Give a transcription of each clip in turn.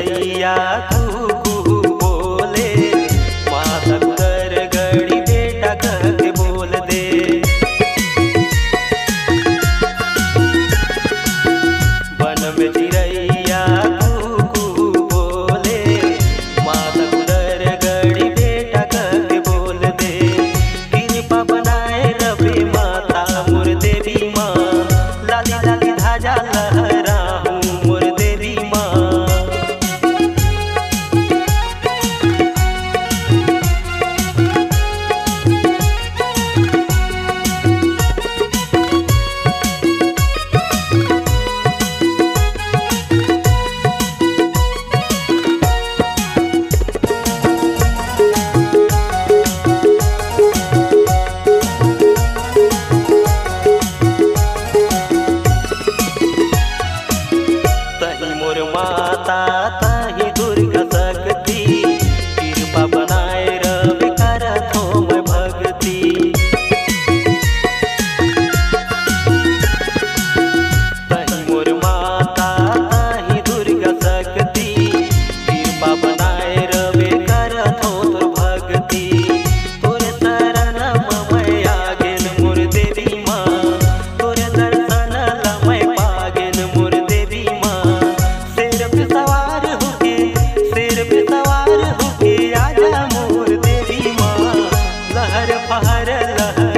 जैया फहर लहर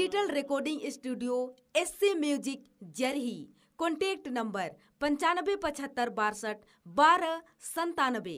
digital recording studio S C music Jarhi contact number पंचानबे पचहत्तर बासठ बारह संतानबे